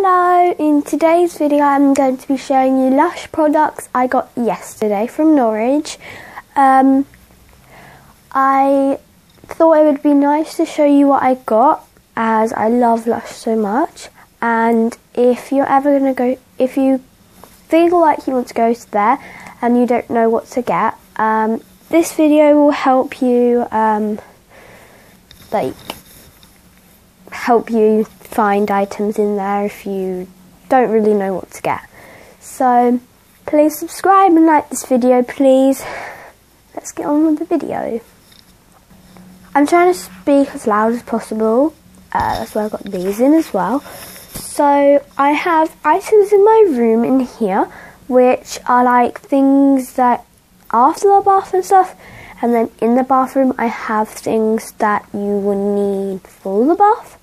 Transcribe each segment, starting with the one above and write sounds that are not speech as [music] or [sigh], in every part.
So in today's video I'm going to be showing you Lush products I got yesterday from Norwich. Um, I thought it would be nice to show you what I got as I love Lush so much and if you're ever going to go, if you feel like you want to go to there and you don't know what to get, um, this video will help you um, like help you find items in there if you don't really know what to get. So please subscribe and like this video please. Let's get on with the video. I'm trying to speak as loud as possible. Uh, that's why I've got these in as well. So I have items in my room in here which are like things that after the bath and stuff and then in the bathroom I have things that you will need for the bath.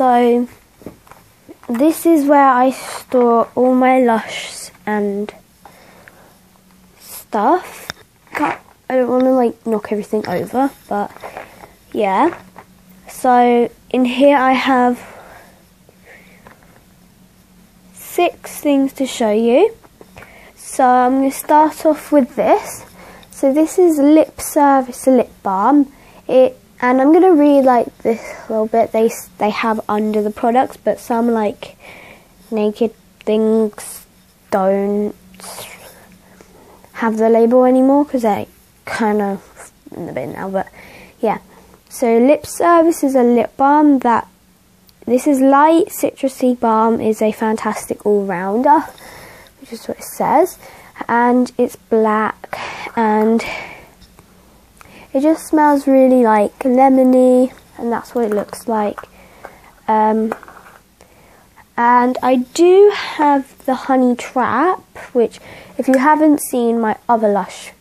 So this is where I store all my Lush and stuff. I don't want to like knock everything over, but yeah. So in here I have six things to show you. So I'm going to start off with this. So this is Lip Service Lip Balm. It and I'm gonna read like this little bit they they have under the products, but some like naked things don't have the label anymore because they kind of in the bin now. But yeah, so lip service is a lip balm that this is light citrusy balm is a fantastic all rounder, which is what it says, and it's black and it just smells really like lemony and that's what it looks like. Um, and I do have the Honey Trap, which if you haven't seen my other Lush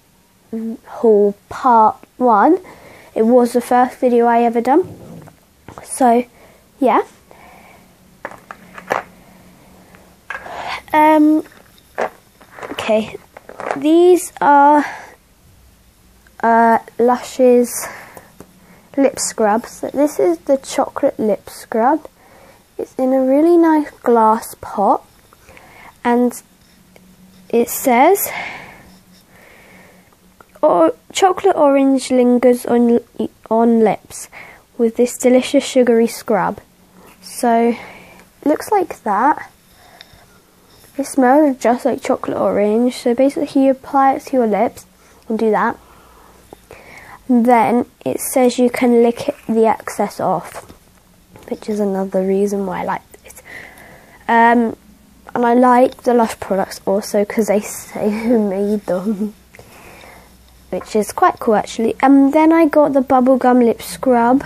haul part one, it was the first video I ever done. So, yeah. Um, okay, these are uh, lip scrub. So this is the chocolate lip scrub. It's in a really nice glass pot and it says or chocolate orange lingers on on lips with this delicious sugary scrub. So it looks like that. It smells just like chocolate orange. So basically you apply it to your lips and do that then it says you can lick the excess off, which is another reason why I like this. Um, and I like the Lush products also because they say [laughs] who made them, which is quite cool actually. And um, then I got the bubblegum lip scrub.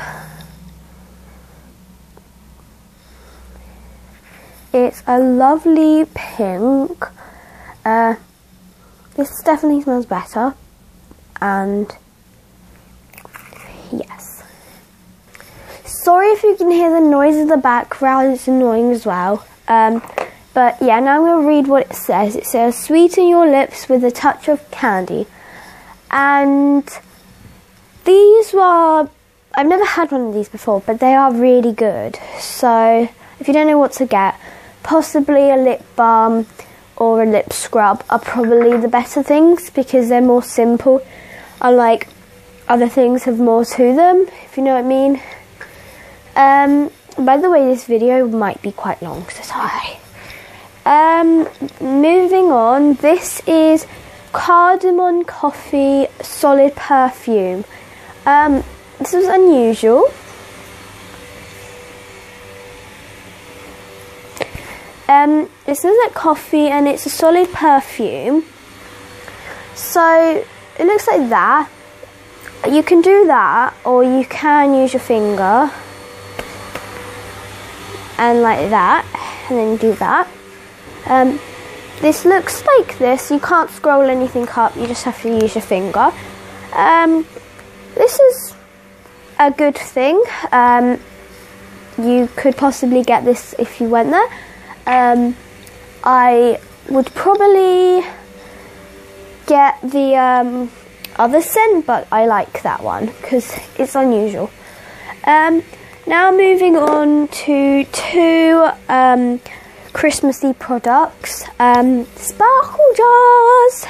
It's a lovely pink. Uh, this definitely smells better, and Yes. Sorry if you can hear the noise in the background, it's annoying as well. Um, but yeah, now I'm going to read what it says. It says, sweeten your lips with a touch of candy. And these were, I've never had one of these before, but they are really good. So if you don't know what to get, possibly a lip balm or a lip scrub are probably the better things because they're more simple. Unlike other things have more to them, if you know what I mean. Um, by the way, this video might be quite long, so sorry. Um, moving on, this is cardamom coffee solid perfume. Um, this is unusual. Um, this is like coffee and it's a solid perfume. So it looks like that you can do that or you can use your finger and like that and then do that. Um, this looks like this. You can't scroll anything up. You just have to use your finger. Um, this is a good thing. Um, you could possibly get this if you went there. Um, I would probably get the um, other scent, but I like that one because it's unusual. Now moving on to two um, Christmassy products. Um, sparkle jars.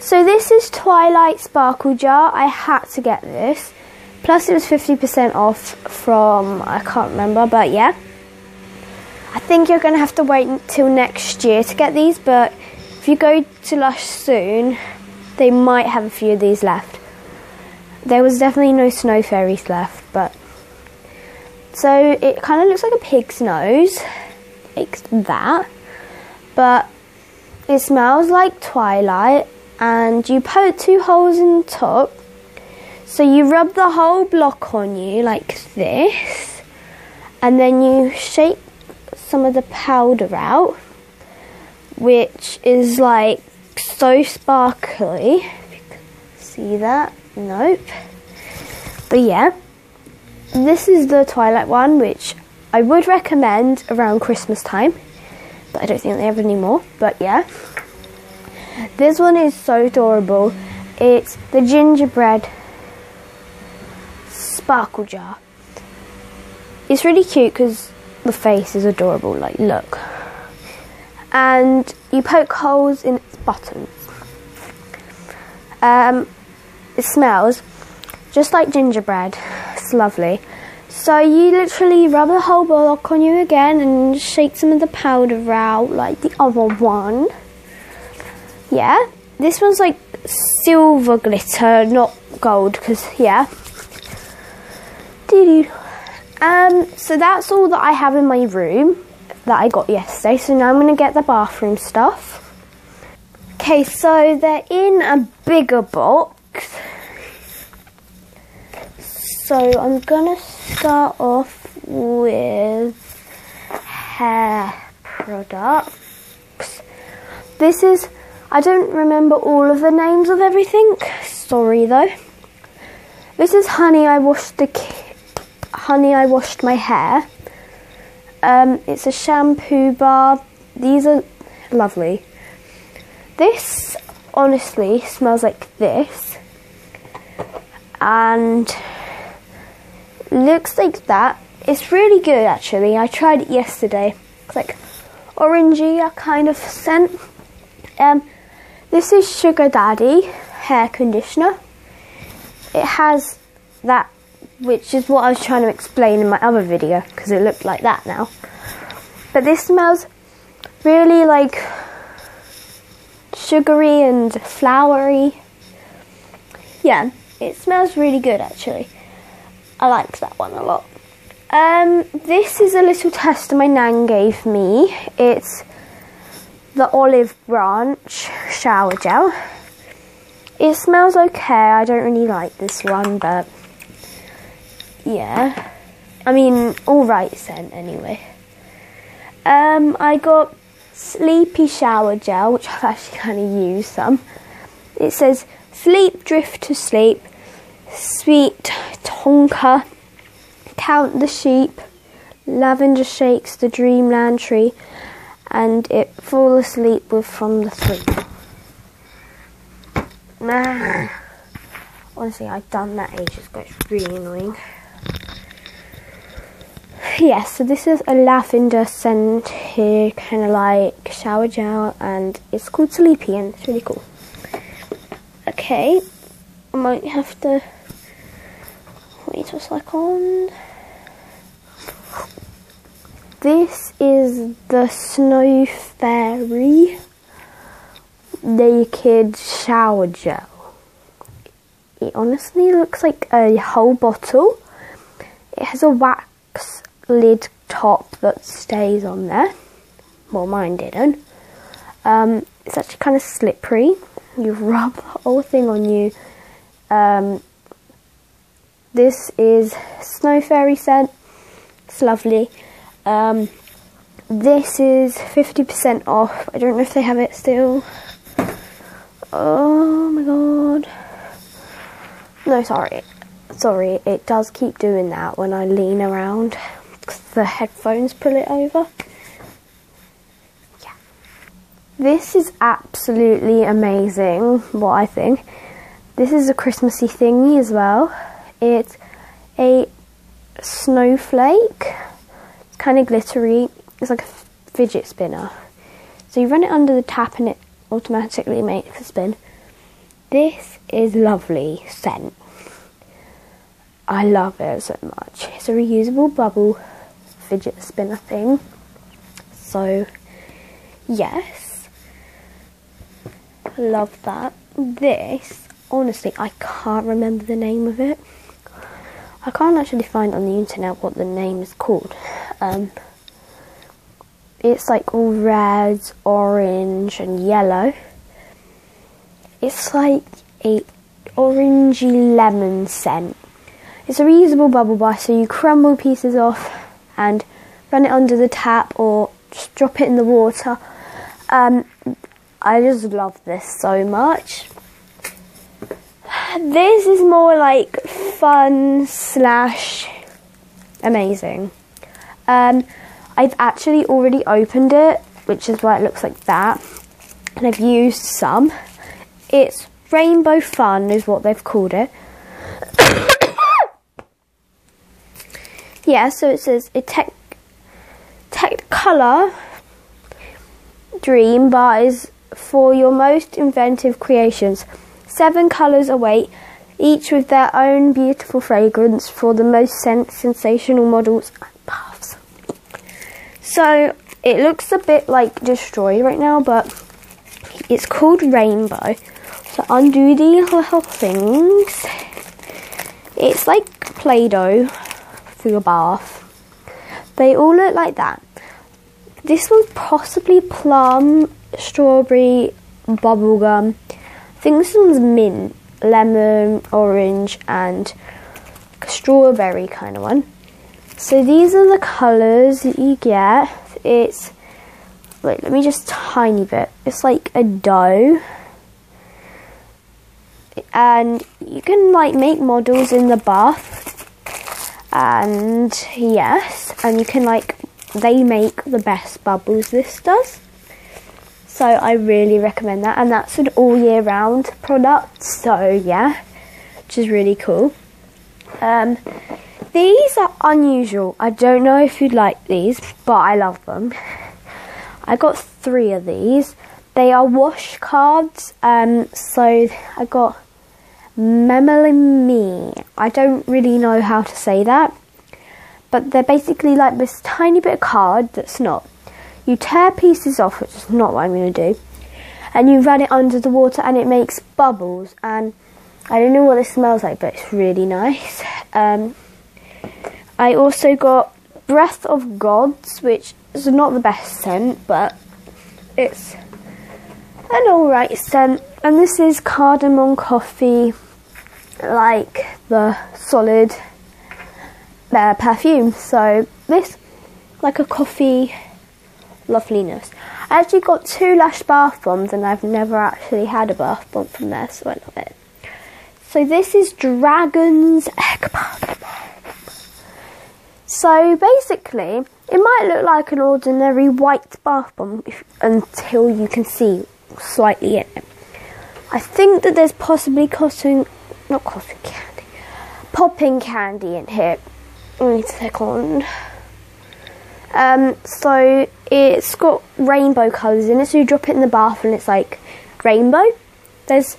So this is Twilight Sparkle Jar. I had to get this. Plus it was 50% off from, I can't remember, but yeah. I think you're going to have to wait until next year to get these, but if you go to Lush soon, they might have a few of these left. There was definitely no snow fairies left, so it kind of looks like a pig's nose, like that, but it smells like Twilight, and you put two holes in the top. So you rub the whole block on you like this, and then you shake some of the powder out, which is like so sparkly. See that? Nope. But yeah, this is the Twilight one, which I would recommend around Christmas time, but I don't think they have any more. But yeah, this one is so adorable. It's the gingerbread sparkle jar. It's really cute because the face is adorable. Like, look, and you poke holes in its buttons. Um, it smells just like gingerbread. Lovely. So you literally rub the whole block on you again and shake some of the powder out like the other one. Yeah, this one's like silver glitter, not gold, because yeah. Doo-doo. Um, so that's all that I have in my room that I got yesterday. So now I'm going to get the bathroom stuff. Okay, so they're in a bigger box. So I'm to start off with hair products. This is, I don't remember all of the names of everything. Sorry though. This is Honey I Washed the Honey I Washed My Hair. Um, it's a shampoo bar. These are lovely. This honestly smells like this and looks like that. It's really good actually. I tried it yesterday. It's like orangey kind of scent. Um, this is Sugar Daddy hair conditioner. It has that which is what I was trying to explain in my other video because it looked like that now. But this smells really like sugary and flowery. Yeah, it smells really good actually. I liked that one a lot. Um, this is a little tester my nan gave me. It's the olive branch shower gel. It smells okay. I don't really like this one, but yeah. I mean, alright scent anyway. Um, I got Sleepy Shower Gel, which I've actually kind of used some. It says Sleep, Drift to Sleep, Sweet Tonka, Count the Sheep, Lavender Shakes the Dreamland Tree, and it Fall Asleep with From the Three. Nah. Honestly, I've done that ages ago. It's really annoying yeah, so this is a lavender scent here, kind of like shower gel, and it's called Sleepy, and it's really cool. Okay, I might have to wait a second. This is the Snow Fairy Naked Shower Gel. It honestly looks like a whole bottle. It has a wax lid top that stays on there. Well, mine didn't. Um, it's actually kind of slippery. You rub the whole thing on you. Um, this is Snow Fairy scent. It's lovely. Um, this is 50% off. I don't know if they have it still. Oh my god. No, sorry. Sorry, it does keep doing that when I lean around because the headphones pull it over. Yeah. This is absolutely amazing, what I think. This is a Christmassy thingy as well. It's a snowflake. It's kind of glittery. It's like a fidget spinner. So you run it under the tap and it automatically makes a spin. This is lovely scent. I love it so much. It's a reusable bubble fidget spinner thing. So, yes. Love that. This, honestly, I can't remember the name of it. I can't actually find on the internet what the name is called. Um, it's like all red, orange, and yellow. It's like a orangey lemon scent. It's a reusable bubble bath, so you crumble pieces off and run it under the tap or just drop it in the water. Um, I just love this so much. [sighs] This is more like fun slash amazing. Um, I've actually already opened it, which is why it looks like that. And I've used some. It's Rainbow Fun is what they've called it. [coughs] yeah, so it says a tech Technicolor Dream Bar is for your most inventive creations. Seven colours await, each with their own beautiful fragrance for the most sensational models and baths. So it looks a bit like destroyed right now, but it's called Rainbow. So undo these little things. It's like Play-Doh for your bath. They all look like that. This one's possibly plum, strawberry, bubblegum. I think this one's mint, lemon, orange, and strawberry kind of one. So these are the colours that you get. It's wait, let me just tiny bit. It's like a dough. And you can like make models in the bath. And yes, and you can like they make the best bubbles this does. So I really recommend that and that's an all year round product. So yeah, which is really cool. Um, these are unusual. I don't know if you'd like these, but I love them. I got three of these. They are wash cards. Um, so I got memory Me. I don't really know how to say that, but they're basically like this tiny bit of card that's not. You tear pieces off, which is not what I'm going to do, and you run it under the water and it makes bubbles. And I don't know what this smells like, but it's really nice. Um, I also got Breath of Gods, which is not the best scent, but it's an alright scent. And this is cardamom coffee, like the solid uh, perfume. So this, like a coffee loveliness. I actually got two Lush bath bombs, and I've never actually had a bath bomb from there, so I love it. So this is Dragon's Egg Bath Bomb. so basically, it might look like an ordinary white bath bomb if, until you can see slightly in it. I think that there's possibly cotton, not cotton candy, popping candy in here. Let me click on. Um, so it's got rainbow colours in it, so you drop it in the bath and it's like rainbow. There's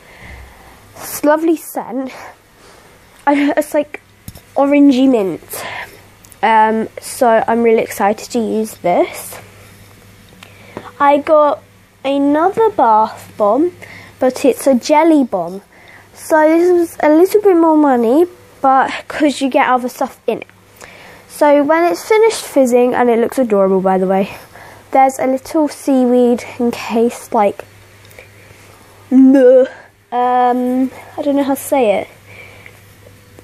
this lovely scent. [laughs] It's like orangey mint. Um, so I'm really excited to use this. I got another bath bomb, but it's a jelly bomb. So this is a little bit more money, but because you get other stuff in it. So when it's finished fizzing, and it looks adorable by the way, there's a little seaweed encased like, um, I don't know how to say it.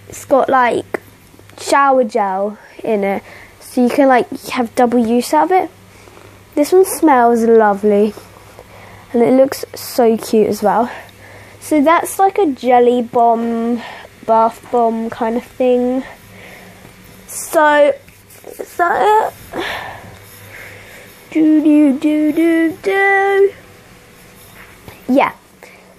It's got like shower gel in it so you can like have double use out of it. This one smells lovely and it looks so cute as well. So that's like a jelly bomb, bath bomb kind of thing. So, so, do do do do do. Yeah.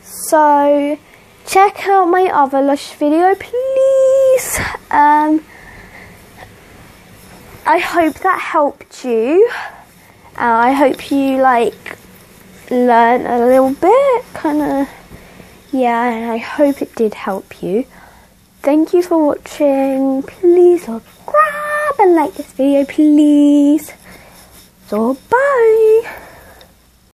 So, check out my other Lush video, please. Um, I hope that helped you. Uh, I hope you like learn a little bit, kind of. Yeah, and I hope it did help you. Thank you for watching. Please subscribe and like this video, please. So bye.